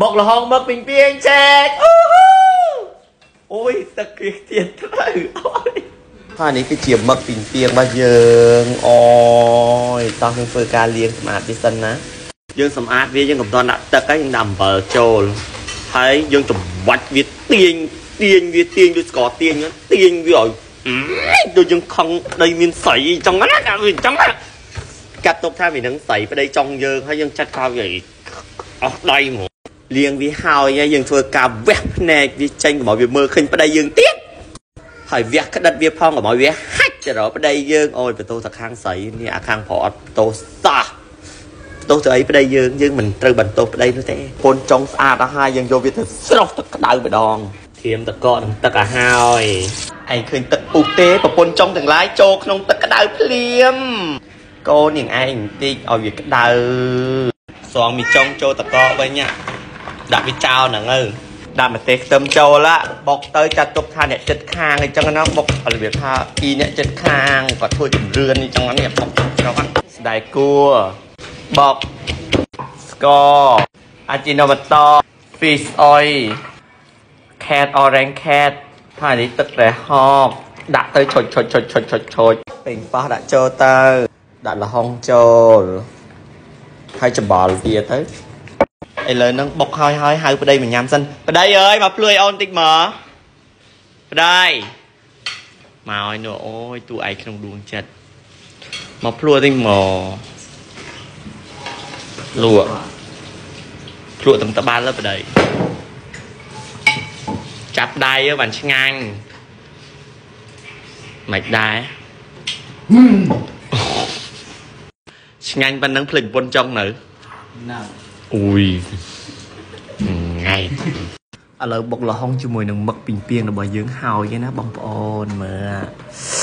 បុកលហងមកពីងពីងចែកអូហូអូយទឹកគៀសទៀតត្រូវអូយហើយនេះគឺជាមឹកពីងពីងរបស់យើងអូយតោះយើងធ្វើការលាងសម្អាតវាសិនណាយើងសម្អាតវាយើងកំដន់ដាក់ទឹកហើយយើងដាក់អំបិលចូលហើយយើងច្របាច់វាទាញទាញវាទាញដូចស្ករទាញហ្នឹងទាញវាឲ្យអឺដូចយើងខឹងប្តីមានស្រីអញ្ចឹងណាដាក់វាអញ្ចឹងណាកាត់ទុកថាវានឹងស្រីប្តីចង់យើងហើយយើងចាត់ការវាឲ្យអស់ដៃហ្មង លៀងវាហើយហើយយើងធ្វើការវះភ្នែកវាចេញកុំឲ្យវាមើលឃើញប្តីយើងទៀតហើយវះក្តិតវាផងកុំឲ្យវាហាច់ទៅរកប្តីយើងអូយបន្ទោសតែខាងស្រីនេះអាខាងប្រុសអត់បន្ទោសតោះបន្ទោសទៅអីប្តីយើងយើងមិនត្រូវបន្ទោសប្តីនោះទេពូនចុងស្អាតអស់ហើយយើងយកវាទៅស្រុះទឹកក្តៅម្ដងធៀមតកកនឹងទឹកឲ្យហើយឯងឃើញទឹកពុះទេប្រពន្ធចុងទាំងឡាយចូលក្នុងទឹកក្តៅភ្លាមកូននាងឯងបន្តិចឲ្យវាក្តៅស្រង់មីចុងចូលតកកវិញណា ដាក់វាចោលហ្នឹងទៅដាក់ម្ទេសខ្ទឹមចូលបុកទៅចាត់ទុកថាអ្នកចិត្តខាងអញ្ចឹងណាបុករបៀបថាពីអ្នកចិត្តខាងគាត់ធ្វើជំរឿនអញ្ចឹងនេះបុកចូលហ្នឹងស្ដាយគួរបុកស្ករអាជីណូម៉ាតូ fish oil cat orange cat ហើយនេះទឹករែហកដាក់ទៅឆុចឆុចឆុចឆុចឆុចឆុចពេញប៉ោះដាក់ចូលទៅដាក់ល្ហុងចូលហើយច្បល់វាទៅ ឥឡូវហ្នឹងបុកហើយហើយហៅប្តីមកញ៉ាំសិនប្តីអើយមកភ្លួយអូនតិចមកប្តីមកឲ្យនោះអូយទូឯងក្នុងដួងចិត្តមកភ្លួតិចមកលក់ភ្លក់ទាំងតបាល់លើប្តីចាប់ដៃទៅបានឆ្ងាញ់មិនដែរឆ្ងាញ់ប៉ុណ្ណឹងភ្លេចប្រពន្ធចង់នៅណា អ៊ុយថ្ងៃឥឡូវបុកលហុងជាមួយនឹងមឹកពីងពីងរបស់យើងហើយឯណាបងប្អូនមើល